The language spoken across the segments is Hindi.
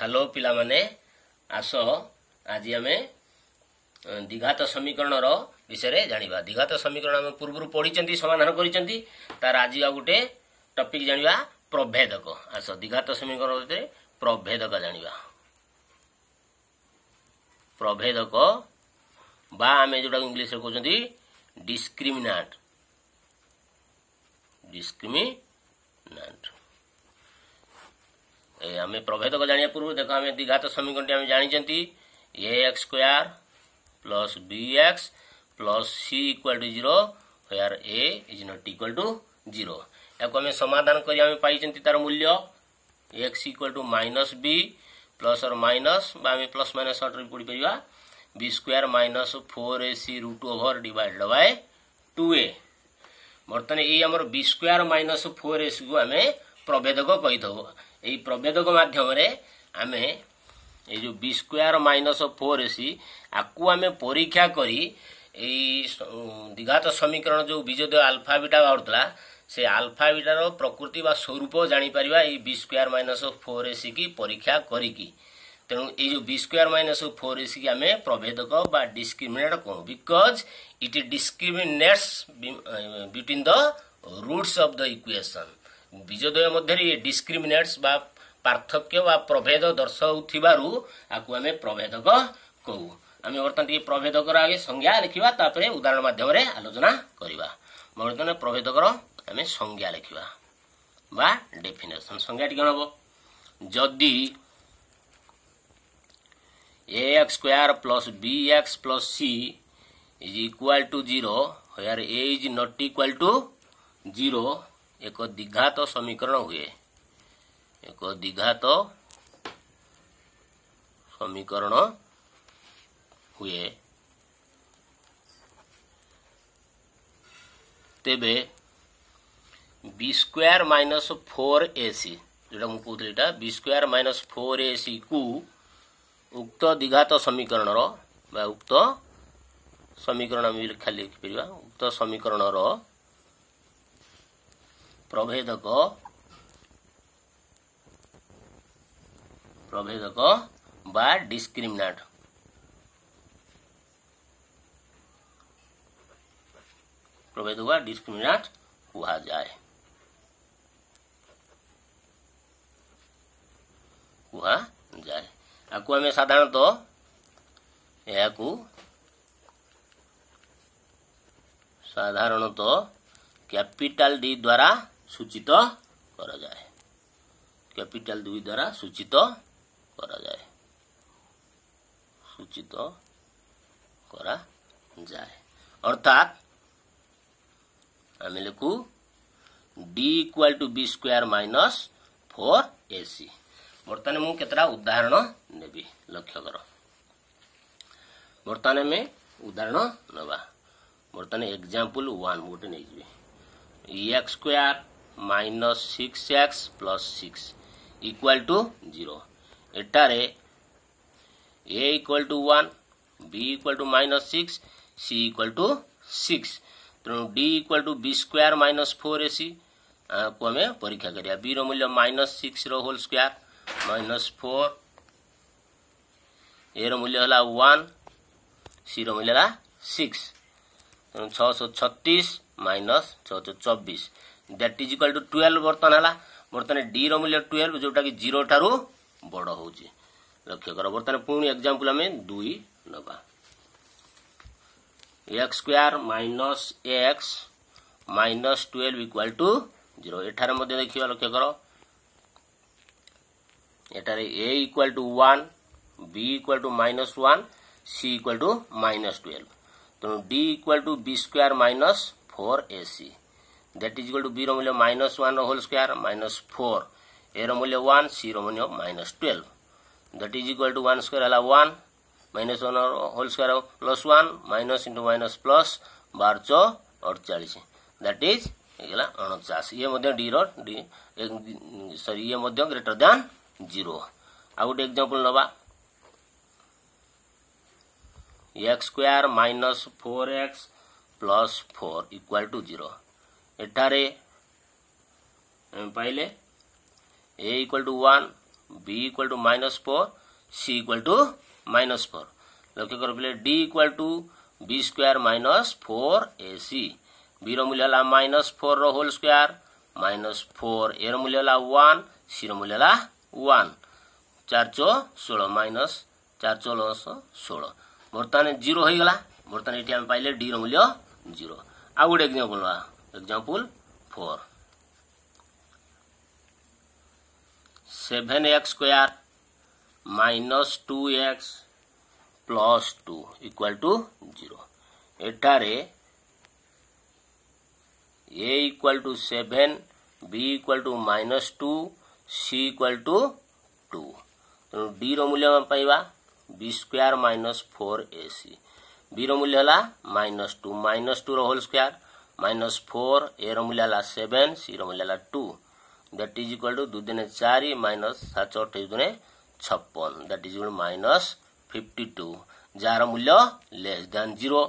ହ୍ୟାଲୋ ପିଲାମାନେ ଆସ ଆଜି ଆମେ ଦୀଘାତ ସମୀକରଣର ବିଷୟରେ ଜାଣିବା ଦୀଘାତ ସମୀକରଣ ଆମେ ପୂର୍ବରୁ ପଢ଼ିଛନ୍ତି ସମାଧାନ କରିଛନ୍ତି ତାର ଆଜି ଆଉ ଗୋଟେ ଟପିକ ଜାଣିବା ପ୍ରଭେଦକ ଆସ ଦୀଘାତ ସମୀକରଣ ଭିତରେ ପ୍ରଭେଦକ ଜାଣିବା ପ୍ରଭେଦକ ବା ଆମେ ଯେଉଁଟାକୁ ଇଂଲିଶରେ କହୁଛନ୍ତି ଡିସ୍କ୍ରିମିନାଣ୍ଟ ଡିସ୍କ୍ରିମିନାଣ୍ଟ ଆମେ ପ୍ରଭେଦକ ଜାଣିବା ପୂର୍ବରୁ ଦେଖ ଆମେ ଦ୍ୱିଘାତ ସମୀକରଣଟି ଆମେ ଜାଣିଛନ୍ତି a x square plus b x plus c equal to zero where a is not equal to zero ଏହାକୁ ଆମେ ସମାଧାନ କରି ଆମେ ପାଇଛନ୍ତି ତାର ମୂଲ୍ୟ x equal to minus b plus or minus ବା ଆମେ ପ୍ଲସ୍ ମାଇନସ୍ ସର୍ଟରେ ପଢ଼ିପାରିବା b square minus four a c root over divided by two a ବର୍ତ୍ତମାନ ଏଇ ଆମର ବି ସ୍କୋୟାର ମାଇନସ୍ ଫୋର୍ ଏସିକୁ ଆମେ ପ୍ରଭେଦକ କହିଦେବୁ ଏଇ ପ୍ରବେଦକ ମାଧ୍ୟମରେ ଆମେ ଏ ଯେଉଁ b square minus four a c ଆକୁ ଆମେ ପରୀକ୍ଷା କରି ଏଇ ଦୀଘାତ ସମୀକରଣ ଯେଉଁ ବିଜୟ ଆଲଫାବିଟା ବାହାରୁଥିଲା ସେ ଆଲଫାବିଟାର ପ୍ରକୃତି ବା ସ୍ୱରୂପ ଜାଣିପାରିବା ଏଇ b square minus four a c କି ପରୀକ୍ଷା କରିକି ତେଣୁ ଏଇ ଯେଉଁ b square minus four a c କି ଆମେ ପ୍ରଭେଦକ ବା ଡିସ୍କ୍ରିମିନେଟ୍ କହୁ because it discriminates between the roots of the equation ବିଜୋଦୟ ମଧ୍ୟରେ ଡିସ୍କ୍ରିମିନେଟ୍ସ ବା ପାର୍ଥକ୍ୟ ବା ପ୍ରଭେଦ ଦର୍ଶାଉଥିବାରୁ ଆକୁ ଆମେ ପ୍ରଭେଦକ କହୁ ଆମେ ବର୍ତ୍ତମାନ ଟିକେ ପ୍ରଭେଦକର ଆଗେ ସଂଜ୍ଞା ଲେଖିବା ତାପରେ ଉଦାହରଣ ମାଧ୍ୟମରେ ଆଲୋଚନା କରିବା ବର୍ତ୍ତମାନ ପ୍ରଭେଦକର ଆମେ ସଂଜ୍ଞା ଲେଖିବା ବା ଡେଫିନେସନ ସଂଜ୍ଞା ଟିକେ ହବ ଯଦି a x square plus b x plus c is equal to zero where a is not equal to zero ଏକ ଦ୍ୱିଘାତ ସମୀକରଣ ହୁଏ ଏକ ଦ୍ୱିଘାତ ସମୀକରଣ ହୁଏ ତେବେ b square minus four a c ଯେଉଁଟା ମୁଁ କହୁଥିଲି ଏଇଟା ବି ସ୍କୋୟାର ମାଇନସ୍ ଫୋର୍ ଏସିକୁ ଉକ୍ତ ଦ୍ୱିଘାତ ସମୀକରଣର ବା ଉକ୍ତ ସମୀକରଣ ଆମେ ଖାଲି ଲେଖିପାରିବା ଉକ୍ତ ସମୀକରଣର प्रभेदक प्रभेदक डिस्क्रिमिनेट प्रभेदक डिस्क्रिमिनेट कहा जाए कहा जाए आपको आम साधारण यह साधारणत कैपिटल डी द्वारा सूचित करा जाए कैपिटल दुई द्वारा सूचित करा जाए सूचित करा जाए अर्थात हमें लिखु d equal to b square minus four a c बर्तमान मुतटा उदाहरण नेबी लक्ष्य कर बर्तमान में उदाहरण नवा बर्तमान एग्जाम्पल वन गोटे नहीं जी x e square minus six x plus six equal to zero এটারে a equal to one b equal to minus six c equal to six তেমন d equal to b square minus four a c को आम परीक्षा करा बी रूल्य minus six role square minus four ए रूल्य है वन सी रूल्य है सिक्स तेनाली छः सौ छत्तीस माइनस छः सौ चौबीस that is equal to twelve ବର୍ତ୍ତମାନ ହେଲା ବର୍ତ୍ତମାନ ଡିର ମୂଲ୍ୟ ଟୁଏଲ୍ଭ ଯେଉଁଟାକି ଜିରୋ ଠାରୁ ବଡ଼ ହେଉଛି ଲକ୍ଷ୍ୟ କର ବର୍ତ୍ତମାନ ପୁଣି ଏକ୍ଜାମ୍ପଲ୍ ଆମେ ଦୁଇ ନେବା x square minus x minus twelve equal to zero ଏଠାରେ ମଧ୍ୟ ଦେଖିବା ଲକ୍ଷ୍ୟ କର ଏଠାରେ a equal to one b equal to minus one c equal to minus minus ତେଣୁ d equal to b b minus minus a c that is equal to বির মূল্য মাইনস ওয়ানর হোল স্কোয়ার মাইনস ফোর এর মূল্য ওয়ান সির মূল্য minus twelve that is equal to one square হল one minus one whole square plus one minus into minus plus বার ছ ଅଠଚାଳିଶ ଦ୍ୟାଟ୍ ଇଜ୍ ହେଇଗଲା ଅଣଚାଶ ଇଏ ମଧ୍ୟ ଡିର ଡି ସରି ଇଏ ମଧ୍ୟ ଗ୍ରେଟର ଦ୍ୟାନ୍ ଜିରୋ ଆଉ ଗୋଟେ ଏକ୍ଜାମ୍ପଲ୍ ନେବା x square minus four x plus four equal to zero এটারে আমি পাইলে a equal to one b equal to minus four c equal to minus four লক্ষ্য করো পিলে d equal to b square minus four a c বির মূল্য হল minus four whole square minus four এর মূল্য হল ওয়ান সির মূল্য হল ওয়ান চার চো ষোল মাইনস চার চোলশ ষোল বর্তমানে জিরো হয়ে গলা বর্তমানে এটি আমি পাইলে ডির মূল্য জিরো আউ গোটে এক্সাম্পল নেওয়া example four seven x square minus two x plus two equal to zero a equal to seven b equal to minus two c equal to two तेणु तो डी रूल्य पाइबा b square minus four a c b रूल्य है minus two minus two role square minus 4 a ର ମୂଲ୍ୟ ହେଲା 7 c ର ମୂଲ୍ୟ ହେଲା 2 that is equal to 2 ଦିନେ 4 minus 7 28 ଦିନେ 56 that is equal to minus 52 ଯାହାର ମୂଲ୍ୟ less than 0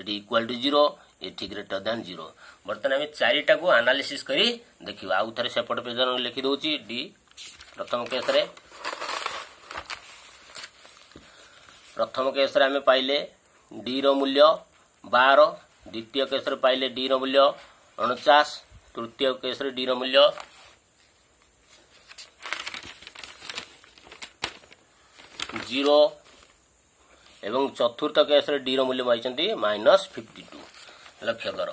ଏଠି equal to 0 ଏଠି greater than 0 ବର୍ତ୍ତମାନ ଆମେ ଚାରିଟାକୁ ଆନାଲିସିସ୍ କରି ଦେଖିବା ଆଉ ଥରେ ସେପଟ ପେଜ ଲେଖି ଦେଉଛି ଡି ପ୍ରଥମ କେସ୍ରେ ପ୍ରଥମ କେସ୍ରେ ଆମେ ପାଇଲେ ଡିର ମୂଲ୍ୟ ବାର द्वितीय केस पाइले डी रूल्य अणचाश तृतीय केस डी मूल्य जीरो चतुर्थ केस मूल्य पाई माइनस फिफ्टी टू लक्ष्य कर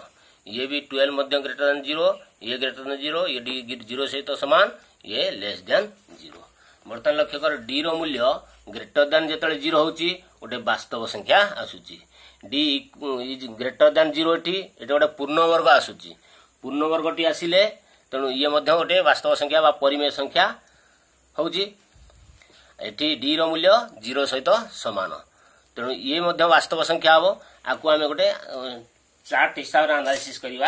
ये भी ट्वेल्व ग्रेटर दैन जीरो ये ग्रेटर दैन जीरो ये जीरो सहित तो सामान ये लेस देन जीरो बर्तमान लक्ष्य कर डी रूल्य ग्रेटर दैन जिते जीरो हूँ गोटे बास्तव संख्या आसूची d is greater than zero ଏଠି ଏଠି ଗୋଟେ ପୂର୍ଣ୍ଣବର୍ଗ ଆସୁଛି ପୂର୍ଣ୍ଣବର୍ଗଟି ଆସିଲେ ତେଣୁ ଇଏ ମଧ୍ୟ ଗୋଟେ ବାସ୍ତବ ସଂଖ୍ୟା ବା ପରିମେୟ ସଂଖ୍ୟା ହେଉଛି ଏଠି ଡିର ମୂଲ୍ୟ ଜିରୋ ସହିତ ସମାନ ତେଣୁ ଇଏ ମଧ୍ୟ ବାସ୍ତବ ସଂଖ୍ୟା ହେବ ଆକୁ ଆମେ ଗୋଟେ ଚାର୍ଟ ହିସାବରେ ଆନାଲିସିସ୍ କରିବା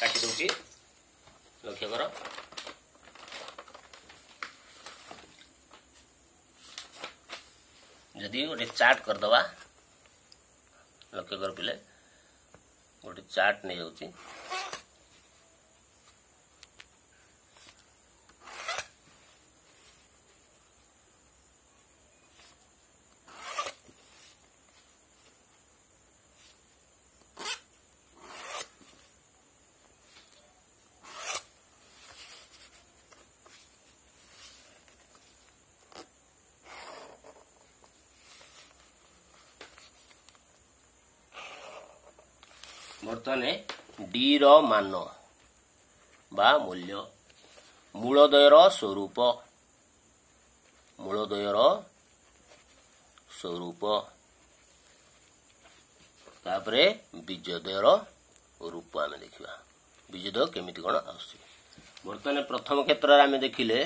କାଟି ଦେଉଛି ଲକ୍ଷ୍ୟ କର କରିଦେବା ଲକ୍ଷ୍ୟ କରିଥିଲେ ଗୋଟେ ଚାର୍ଟ ନେଇଯାଉଛି ବର୍ତ୍ତମାନ ଡିର ମାନ ବା ମୂଲ୍ୟ ମୂଳଦୟର ସ୍ୱରୂପ ମୂଳଦୟର ସ୍ୱରୂପ ତାପରେ ବିଜୟଦୟର ରୂପ ଆମେ ଦେଖିବା ବିଜୟଦୟ କେମିତି କ'ଣ ଆସୁଛି ବର୍ତ୍ତମାନ ପ୍ରଥମ କ୍ଷେତ୍ରରେ ଆମେ ଦେଖିଲେ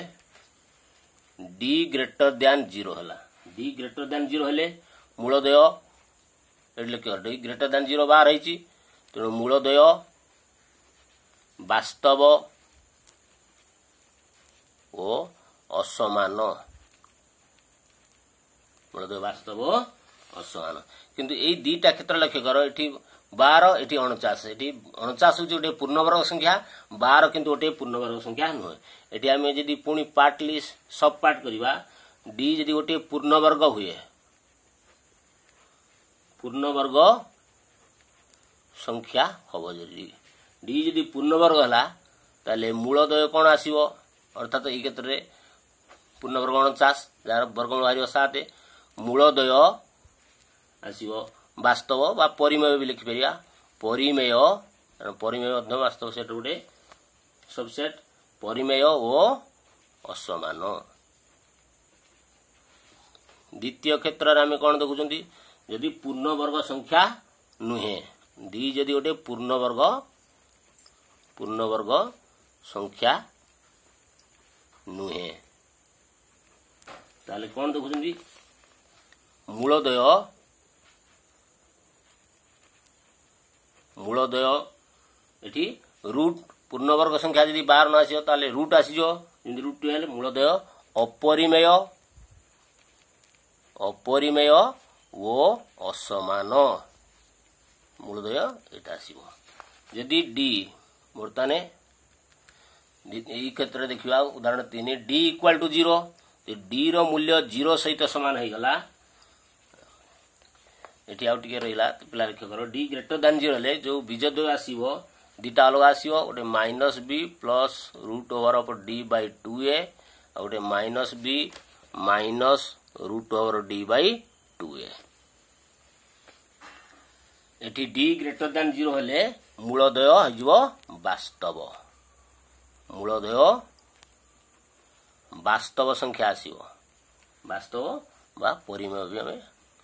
ଡି ଗ୍ରେଟର ଦ୍ୟାନ୍ ଜିରୋ ହେଲା ଡି ଗ୍ରେଟର ଦ୍ୟାନ୍ ଜିରୋ ହେଲେ ମୂଳଦୟ ଏଠି ଲେଖିବ ଡି ଗ୍ରେଟର ଦ୍ୟାନ୍ ଜିରୋ ବାହାର ହେଇଛି तर मूलदय बात असमान कि दुईटा क्षेत्र लक्ष्य गरी बार अस पूर्ण वर्ग संख्या बार कि गोटे वर्ग संख्या नहेट लि सब पार्टी पूर्ण वर्ग पूर्णवर्ग पूर्ण वर्ग ସଂଖ୍ୟା ହେବ ଯଦି ଡି ଯଦି ପୂର୍ଣ୍ଣବର୍ଗ ହେଲା ତାହେଲେ ମୂଳଦୟ କ'ଣ ଆସିବ ଅର୍ଥାତ୍ ଏଇ କ୍ଷେତ୍ରରେ ପୂର୍ଣ୍ଣବର୍ଗ ଅଣଚାଶ ଯାହାର ବର୍ଗମୂଳ ବାହାରିବ ସାତ ମୂଳଦୟ ଆସିବ ବାସ୍ତବ ବା ପରିମେୟ ବି ଲେଖିପାରିବା ପରିମେୟ ପରିମେୟ ମଧ୍ୟ ବାସ୍ତବ ସେଟ୍ ଗୋଟେ ସବସେଟ୍ ପରିମେୟ ଓ ଅସମାନ ଦ୍ୱିତୀୟ କ୍ଷେତ୍ରରେ ଆମେ କ'ଣ ଦେଖୁଛନ୍ତି ଯଦି ପୂର୍ଣ୍ଣବର୍ଗ ସଂଖ୍ୟା ନୁହେଁ दी जदि गोटे पूर्ण वर्ग पूर्ण वर्ग संख्या नुहे ताले कौन देखु मूलोदय मूलोदय एटी रूट पूर्ण वर्ग संख्या जदि बाहर न आसी ताले रूट आसी जो जदि रूट हेले मूलोदय अपरिमेय अपरिमेय वो असमान মূলোদয় এটা আসিব যদি ডি বর্তমানে এই ক্ষেত্রে দেখিবা উদাহরণ তিন d equal to zero d র মূল্য জিরো সহিত সমান হয়ে গলা এটি আউ টিকে রহিলা পিলা লক্ষ্য কর ডি গ্রেটর দ্যান জিরো হলে যে বীজদ্বয় আসিব দুইটা অলগা আসিব গোটে minus b plus root over of d by two a ଆଉ ଗୋଟେ minus b minus root over d by two a এটি ডি গ্রেটর দ্যান জিরো হলে মূলদ্বয় হয়ে বাস্তব মূলদ্বয় বাস্তব সংখ্যা আসব বাস্তব বা পরিমেয় বি আমি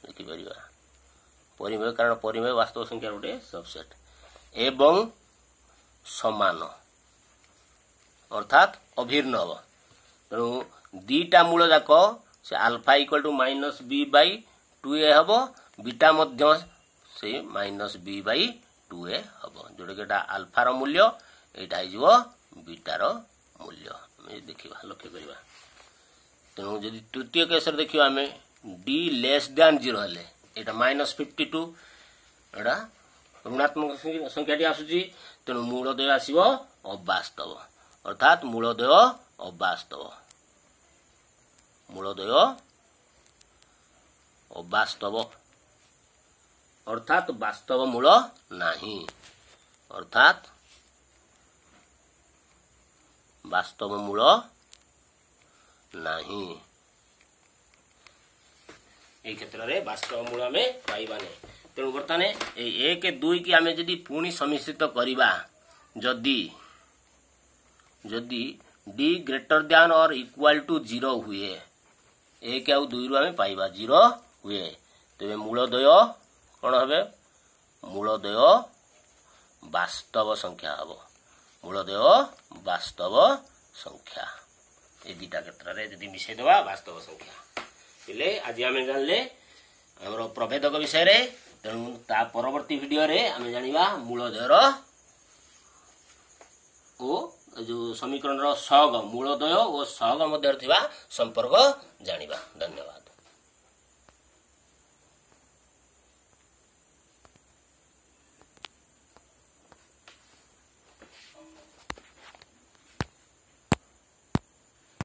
লিখিপারা পরিমেয় কারণ পরিমেয় বাস্তব সংখ্যার গোটে সবসেট এবং সমান অর্থাৎ অভিন্ন হব তেণু দুইটা মূল যাক সে alpha equal to minus b by two a হব বিটা মধ্যে ସେଇ minus b by two a ହେବ ଯେଉଁଟାକି ଏଇଟା ଆଲଫାର ମୂଲ୍ୟ ଏଇଟା ହେଇଯିବ ବିଟାର ମୂଲ୍ୟ ଆମେ ଦେଖିବା ଲକ୍ଷ୍ୟ କରିବା ତେଣୁ ଯଦି ତୃତୀୟ କେସରେ ଦେଖିବା ଆମେ ଡି ଲେସ୍ ଦ୍ୟାନ୍ ଜିରୋ ହେଲେ ଏଇଟା ମାଇନସ୍ ଫିଫ୍ଟି ଟୁ ଏଇଟା ଋଣାତ୍ମକ ସଂଖ୍ୟାଟି ଆସୁଛି ତେଣୁ ମୂଳଦେୟ ଆସିବ ଅବାସ୍ତବ ଅର୍ଥାତ୍ ମୂଳଦେୟ ଅବାସ୍ତବ ମୂଳଦେୟ ଅବାସ୍ତବ ଅର୍ଥାତ୍ ବାସ୍ତବ ମୂଳ ନାହିଁ ଅର୍ଥାତ୍ ବାସ୍ତବ ମୂଳ ନାହିଁ এই ক্ষেত্রে বাস্তব মূল আমি পাইবানি তেমন বর্তমানে এই এক দুই কি আমি যদি পুনি সমীশ্রিত করিবা যদি যদি d greater than or equal to zero হুয়ে এক আউ দুইরু আমি পাইবা জিরো হুয়ে তেমনি মূলদ্বয় କ'ଣ ହେବେ ମୂଳଦେୟ ବାସ୍ତବ ସଂଖ୍ୟା ହେବ ମୂଳଦେୟ ବାସ୍ତବ ସଂଖ୍ୟା ଏ ଦୁଇଟା କ୍ଷେତ୍ରରେ ଯଦି ମିଶେଇଦେବା ବାସ୍ତବ ସଂଖ୍ୟା ହେଲେ ଆଜି ଆମେ ଜାଣିଲେ ଆମର ପ୍ରଭେଦକ ବିଷୟରେ ତେଣୁ ତା ପରବର୍ତ୍ତୀ ଭିଡ଼ିଓରେ ଆମେ ଜାଣିବା ମୂଳଦେୟର ଓ ଯେଉଁ ସମୀକରଣର ସହଗ ମୂଳଦେୟ ଓ ସହଗ ମଧ୍ୟରେ ଥିବା ସମ୍ପର୍କ ଜାଣିବା ଧନ୍ୟବାଦ